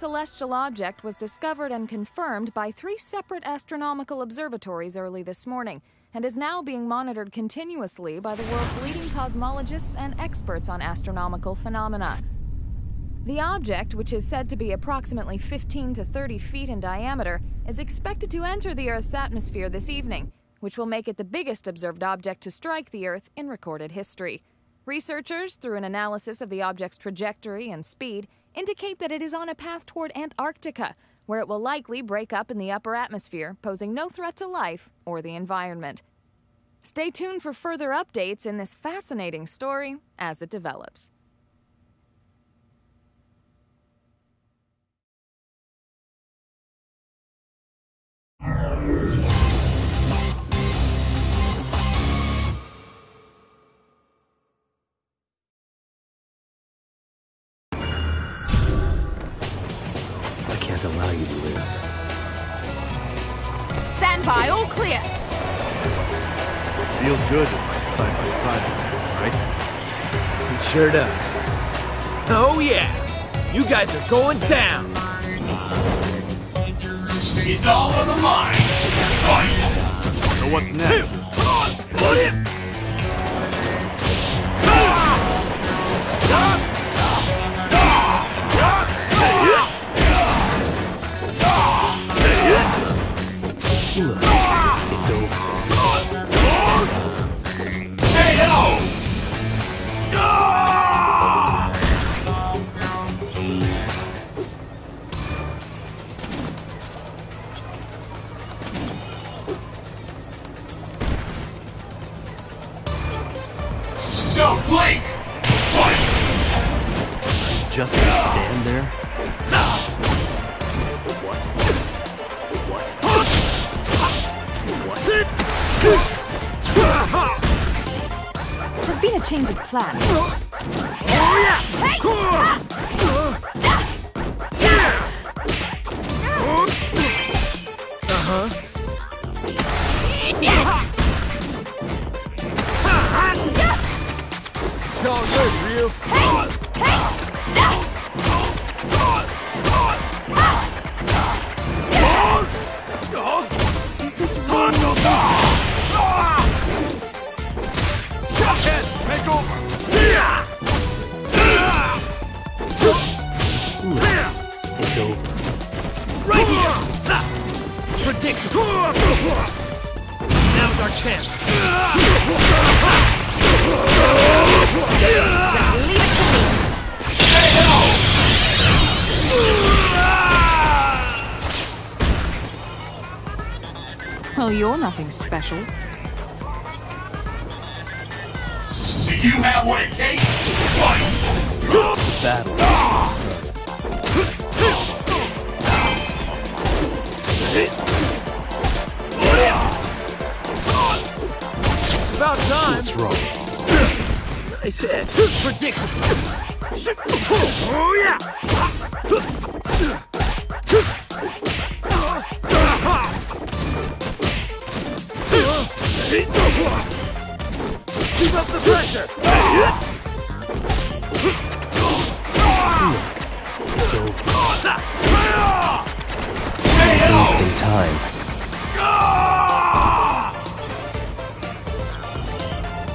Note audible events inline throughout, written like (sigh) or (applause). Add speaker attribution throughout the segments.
Speaker 1: celestial object was discovered and confirmed by three separate astronomical observatories early this morning and is now being monitored continuously by the world's leading cosmologists and experts on astronomical phenomena. The object, which is said to be approximately 15 to 30 feet in diameter, is expected to enter the Earth's atmosphere this evening, which will make it the biggest observed object to strike the Earth in recorded history. Researchers, through an analysis of the object's trajectory and speed, indicate that it is on a path toward Antarctica, where it will likely break up in the upper atmosphere, posing no threat to life or the environment. Stay tuned for further updates in this fascinating story as it develops.
Speaker 2: Sure does.
Speaker 3: Oh yeah! You guys are going down!
Speaker 4: It's all on the line. Fight!
Speaker 5: So what's next?
Speaker 3: Put him!
Speaker 2: Look, Just gonna stand there? What? What?
Speaker 1: There's been a change of plan.
Speaker 3: It's all good,
Speaker 1: Is this real?
Speaker 5: Ken, take over!
Speaker 2: It's over.
Speaker 3: Right here! Predictable! Now's our chance.
Speaker 1: You're nothing special.
Speaker 4: Do you have what it takes? Fight!
Speaker 2: Battle.
Speaker 3: About time.
Speaker 2: What's wrong?
Speaker 3: I said, predictable. Oh yeah! Keep up the pressure!
Speaker 2: It's over. Wasting time.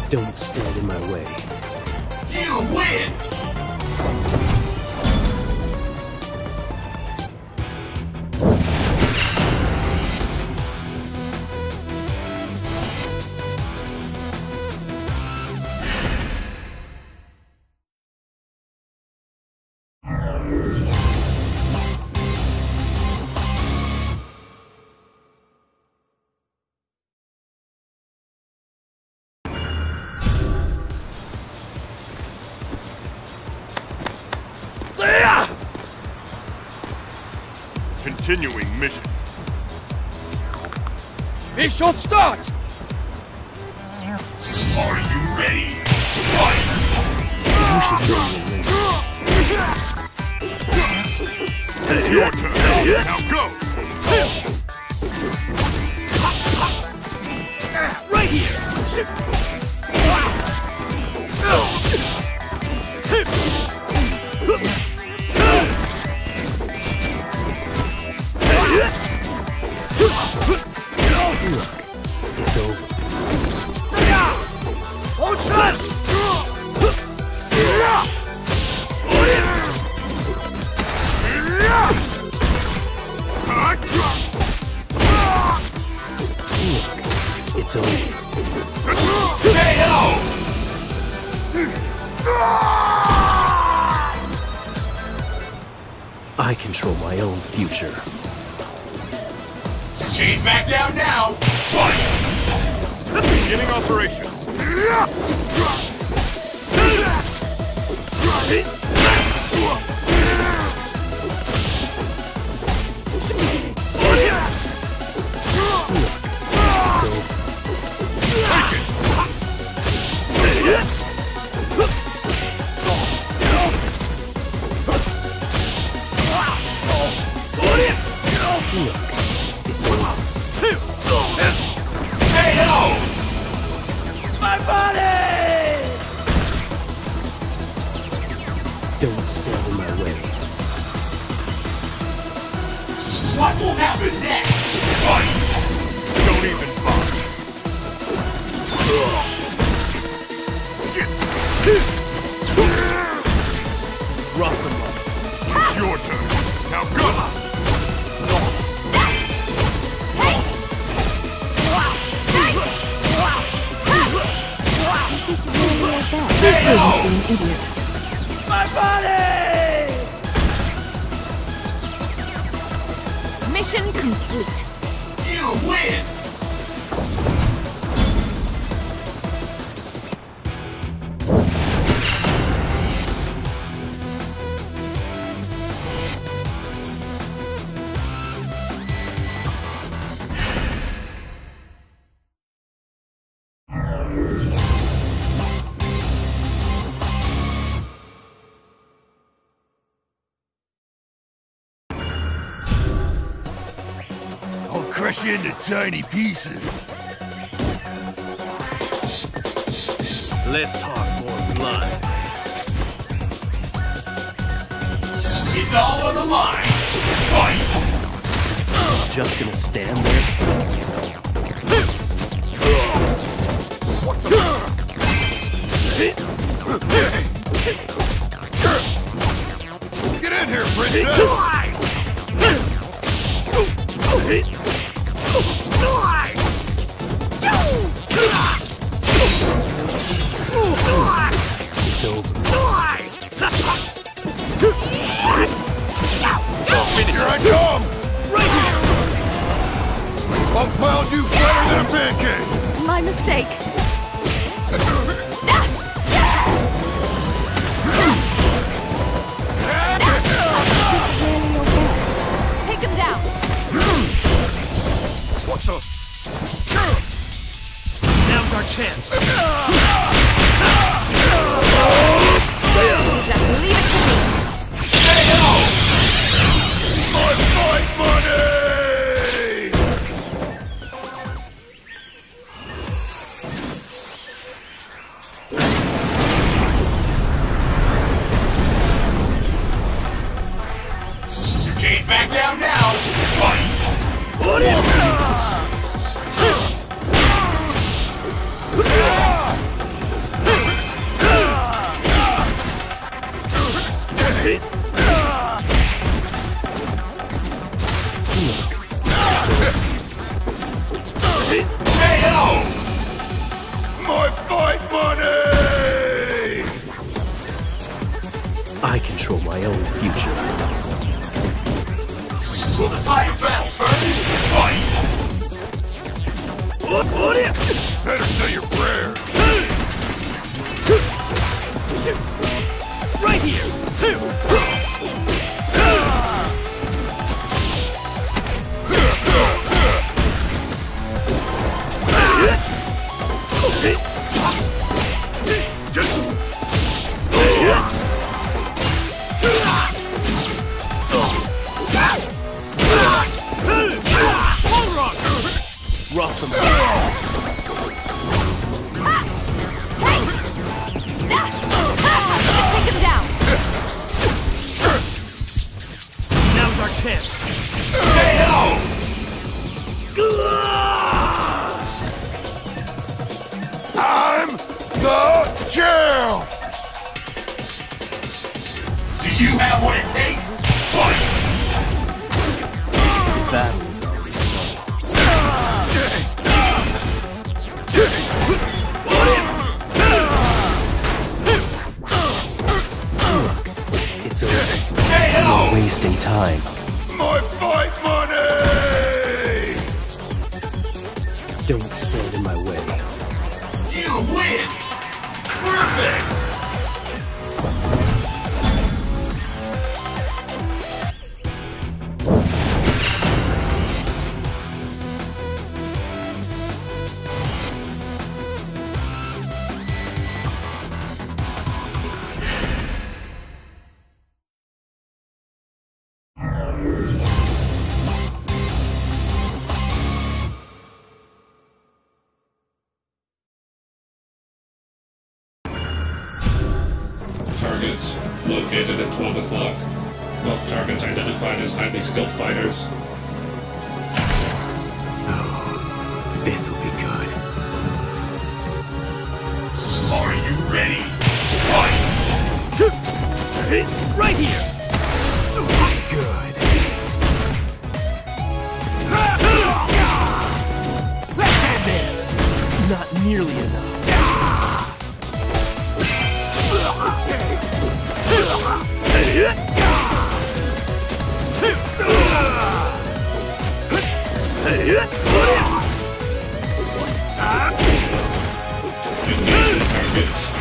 Speaker 2: Don't stand in my way.
Speaker 4: You win!
Speaker 5: continuing mission.
Speaker 3: Mission start!
Speaker 4: Are you ready?
Speaker 2: You should.
Speaker 5: It's your turn. Now go!
Speaker 2: Right here! smash into tiny pieces.
Speaker 3: Let's talk more blood.
Speaker 4: It's all on the line. Fight!
Speaker 6: Just gonna stand there?
Speaker 2: Get in here, Princess! You than a pancake!
Speaker 1: My mistake. Take him down!
Speaker 3: Now's our chance! (laughs)
Speaker 4: Ah!
Speaker 2: Better say your prayer.
Speaker 3: Right here.
Speaker 2: Don't stand in my way.
Speaker 4: You win! Perfect!
Speaker 5: What?
Speaker 4: Ah! You
Speaker 1: need to
Speaker 4: do
Speaker 5: this.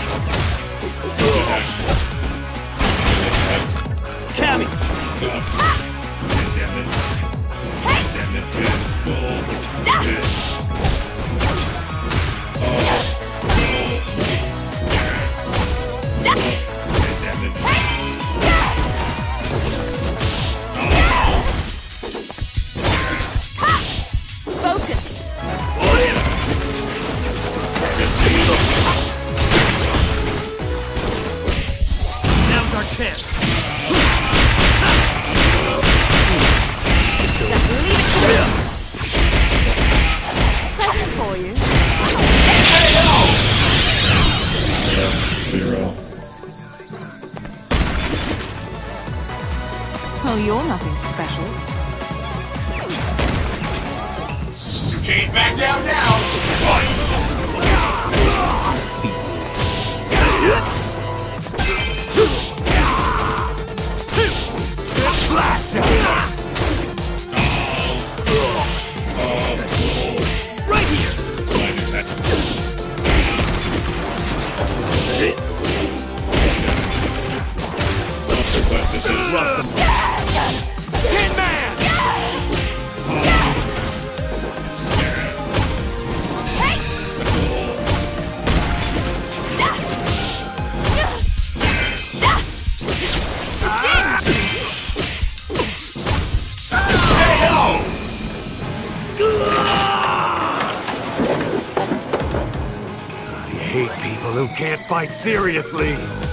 Speaker 4: fight
Speaker 2: seriously.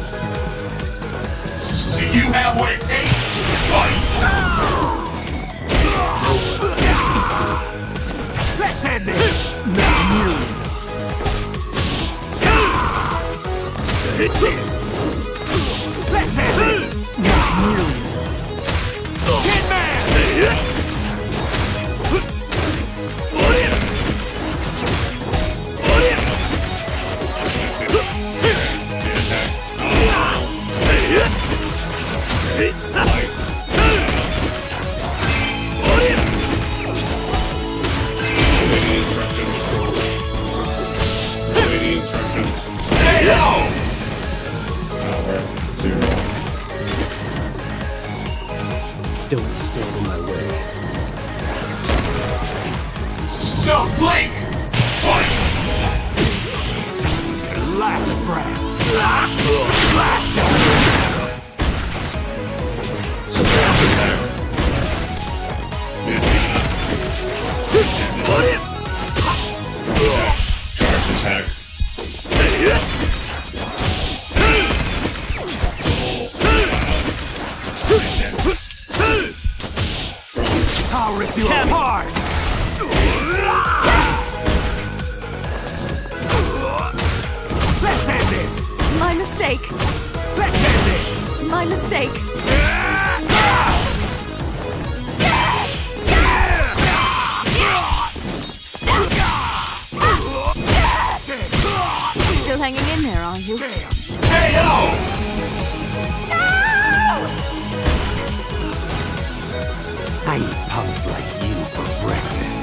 Speaker 2: Punks like you for breakfast.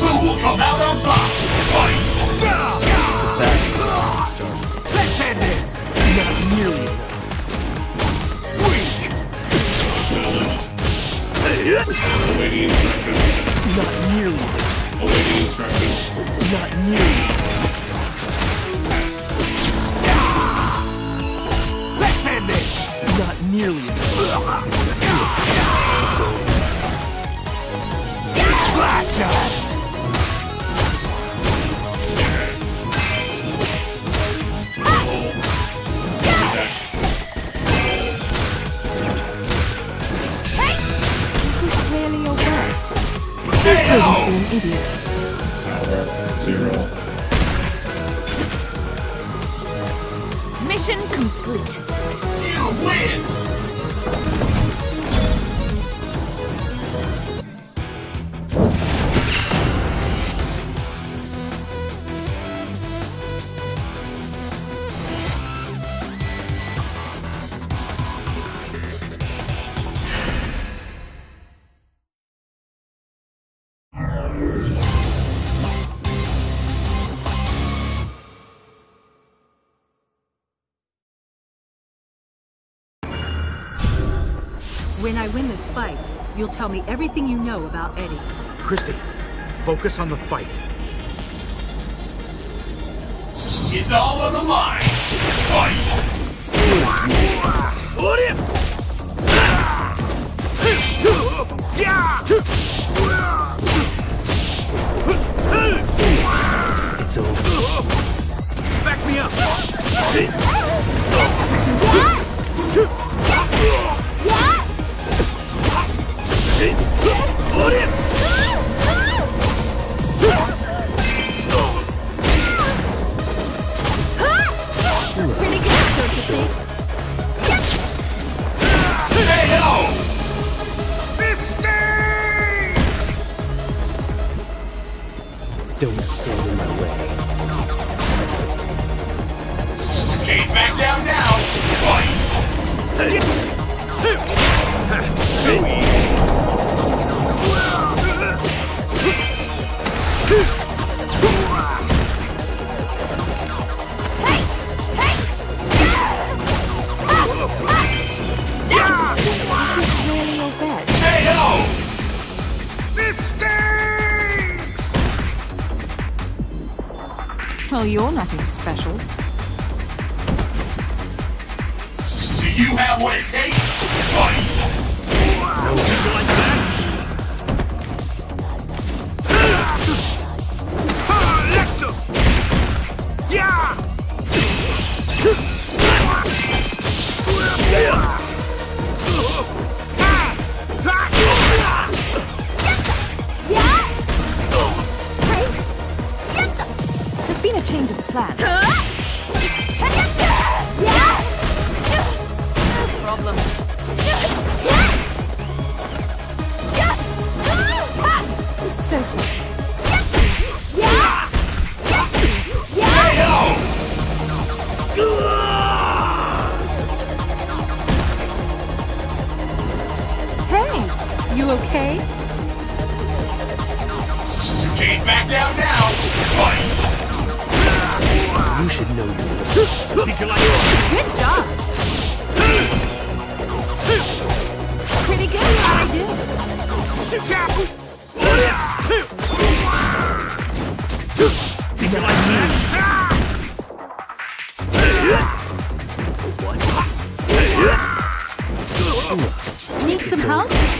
Speaker 4: Who will come out on top? Fight!
Speaker 2: That is how it started.
Speaker 5: Let's end this! Not nearly enough. Weak!
Speaker 7: Awaiting instruction.
Speaker 5: Not nearly enough.
Speaker 7: Awaiting instruction.
Speaker 5: Not nearly enough. Let's end this! Not nearly enough.
Speaker 2: It's over.
Speaker 5: Slash shot!
Speaker 1: Is this really your voice?
Speaker 4: KO!
Speaker 1: An idiot.
Speaker 7: Zero.
Speaker 1: Mission complete.
Speaker 4: You win!
Speaker 8: When I win this fight, you'll tell me everything you know about Eddy.
Speaker 5: Christie, focus on the fight.
Speaker 4: It's all on the line! Fight!
Speaker 5: Put him!
Speaker 2: It's over.
Speaker 5: Back me up!
Speaker 1: Don't you think?
Speaker 4: KO!
Speaker 2: Don't stand in my way.
Speaker 4: Can't back down now! Fight!
Speaker 8: Okay?
Speaker 4: Can't back down now! Fight!
Speaker 2: You should know your
Speaker 5: Think you like it?
Speaker 1: Good job. Pretty good. I did.
Speaker 5: Think you like me?
Speaker 8: Need some help?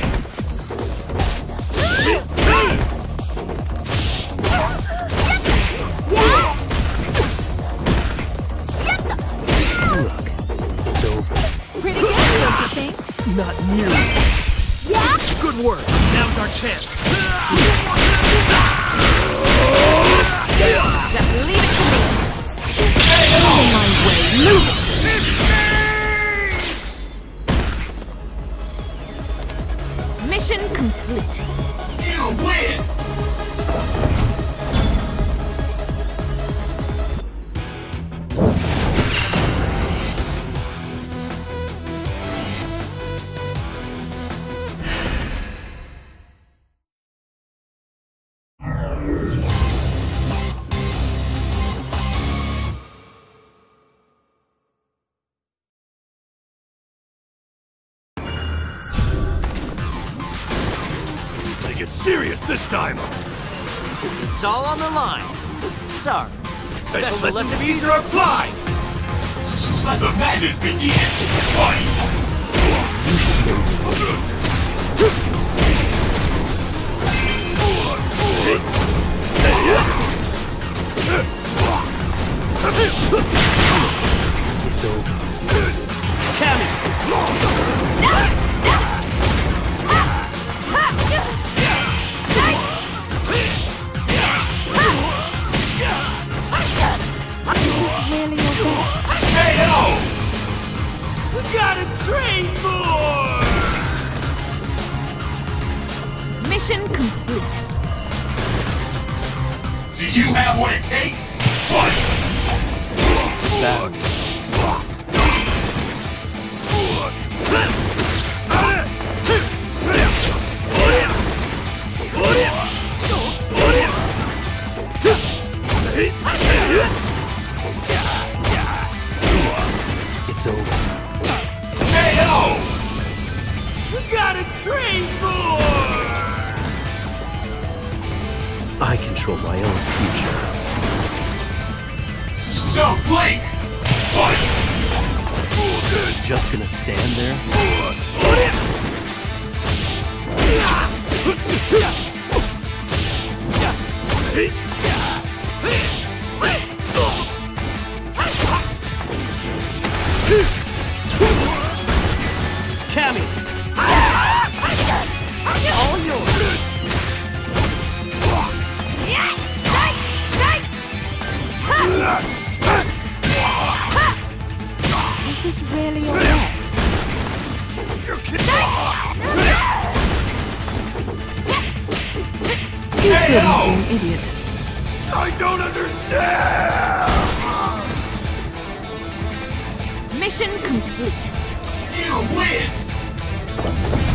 Speaker 2: this time!
Speaker 3: It's all on the line. sir.
Speaker 2: Special,
Speaker 3: Special
Speaker 2: lessons are applied!
Speaker 4: Let the madness begin! Fight!
Speaker 9: It's over.
Speaker 3: Cammy!
Speaker 1: Is this really your!
Speaker 3: We gotta more!
Speaker 1: Mission complete.
Speaker 4: Do you have what it takes? Fight!
Speaker 2: That.
Speaker 1: Mission complete.
Speaker 4: You win!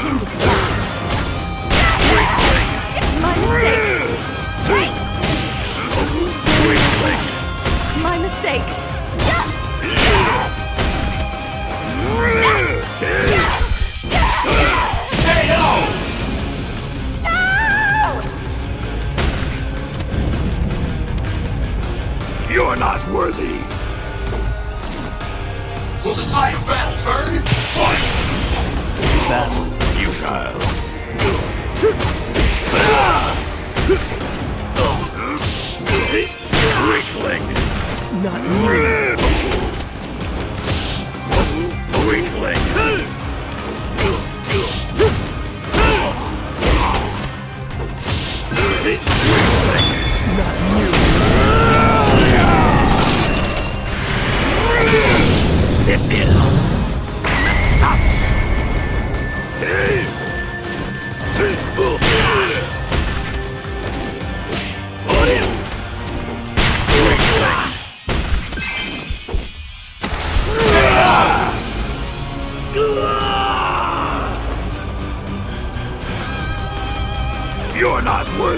Speaker 4: Change of plan. My mistake. This is fast. My mistake.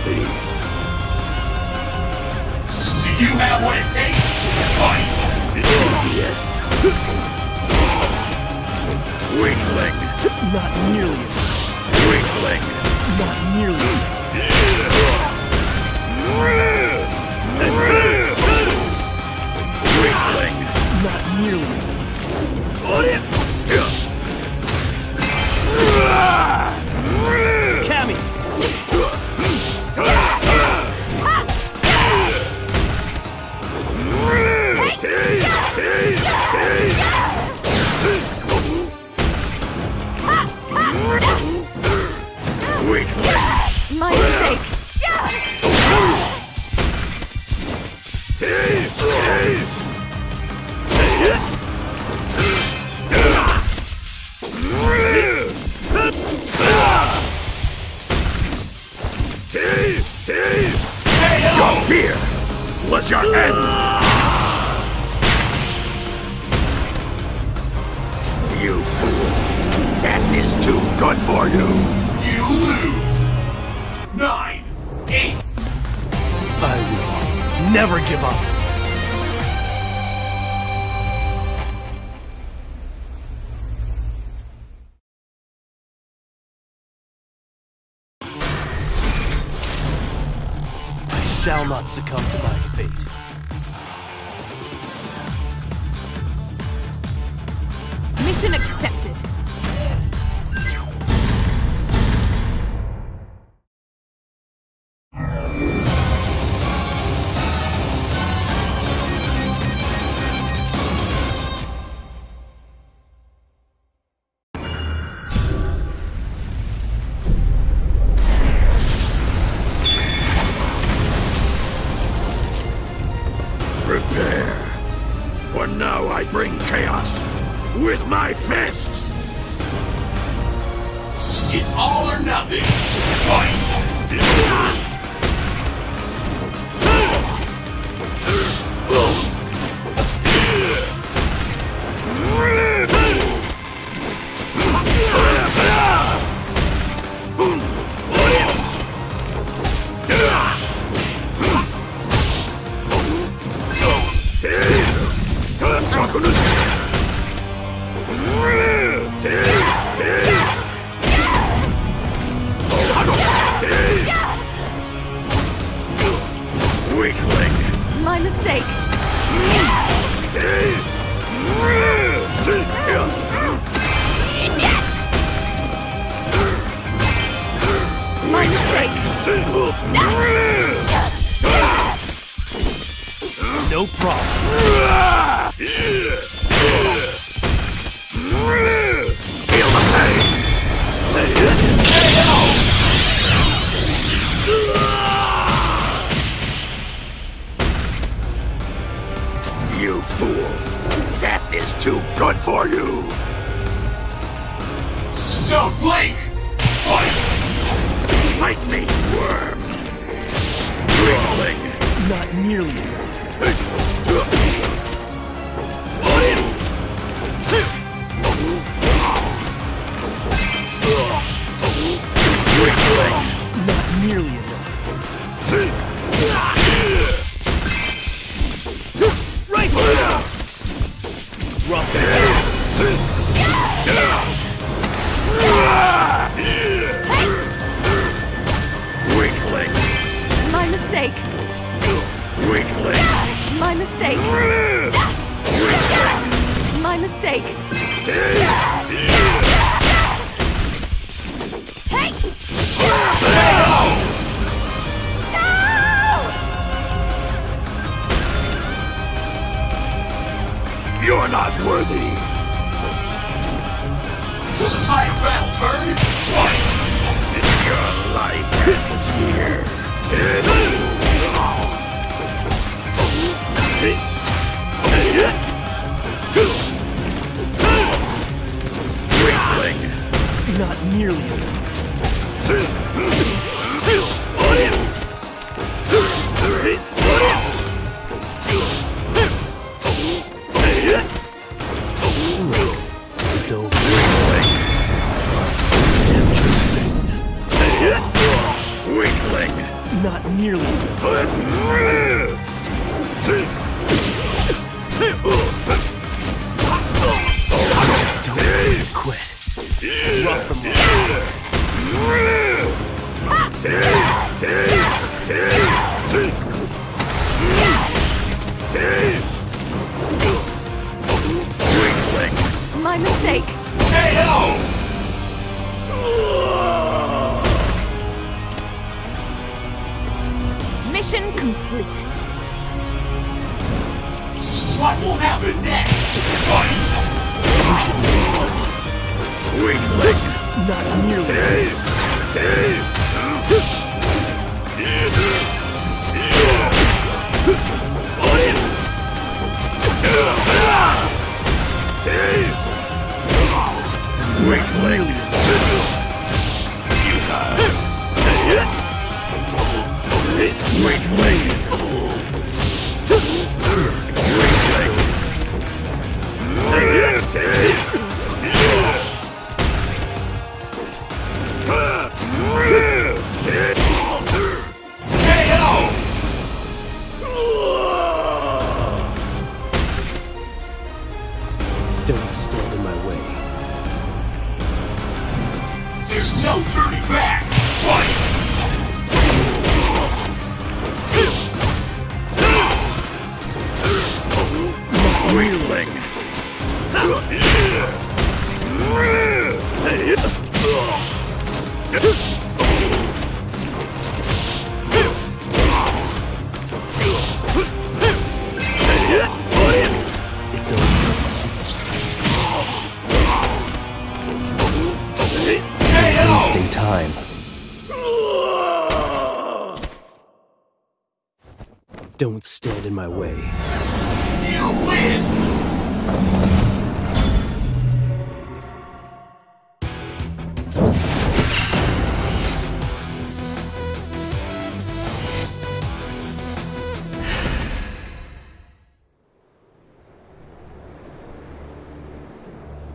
Speaker 10: Not worthy!
Speaker 11: Do you have what it takes? Fight!
Speaker 10: Yes! Weakling!
Speaker 2: Not nearly
Speaker 10: Weakling!
Speaker 2: Not nearly
Speaker 10: Weakling!
Speaker 2: Not nearly Cammy!
Speaker 10: for you.
Speaker 11: You lose. Nine, eight.
Speaker 2: I will never give up. I shall not succumb to my fate.
Speaker 4: Mission accepted.
Speaker 2: nearly. I just don't quit. Rough them up. not nearly.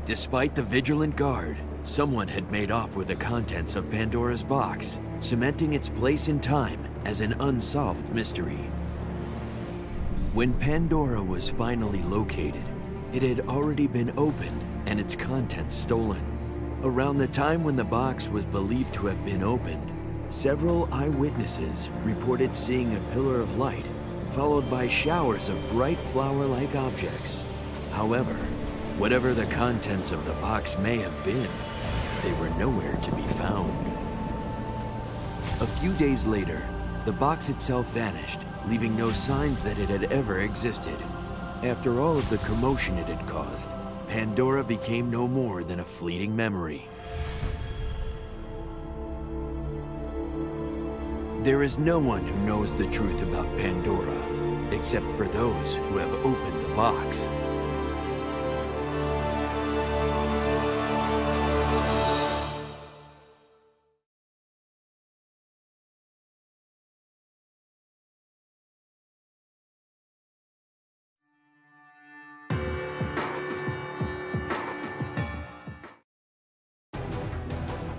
Speaker 12: Despite the vigilant guard, someone had made off with the contents of Pandora's box, cementing its place in time as an unsolved mystery. When Pandora was finally located, it had already been opened and its contents stolen. Around the time when the box was believed to have been opened, several eyewitnesses reported seeing a pillar of light, followed by showers of bright flower-like objects. However, whatever the contents of the box may have been, they were nowhere to be found. A few days later, the box itself vanished, leaving no signs that it had ever existed. After all of the commotion it had caused, Pandora became no more than a fleeting memory. There is no one who knows the truth about Pandora, except for those who have opened the box.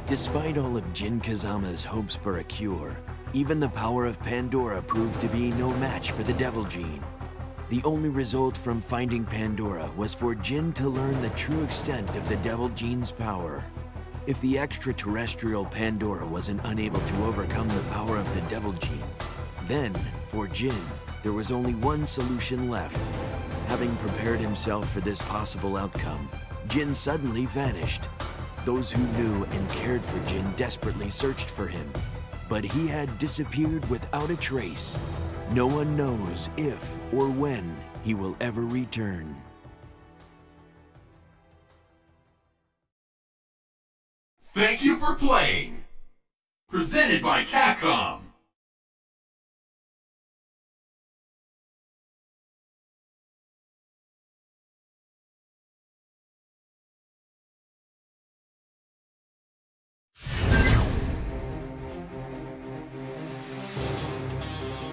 Speaker 12: Despite all of Jin Kazama's hopes for a cure, even the power of Pandora proved to be no match for the Devil Gene. The only result from finding Pandora was for Jin to learn the true extent of the Devil Gene's power. If the extraterrestrial Pandora wasn't unable to overcome the power of the Devil Gene, then, for Jin, there was only one solution left. Having prepared himself for this possible outcome, Jin suddenly vanished. Those who knew and cared for Jin desperately searched for him, but he had disappeared without a trace. No one knows if or when he will ever return.
Speaker 4: Thank you for playing! Presented by Capcom!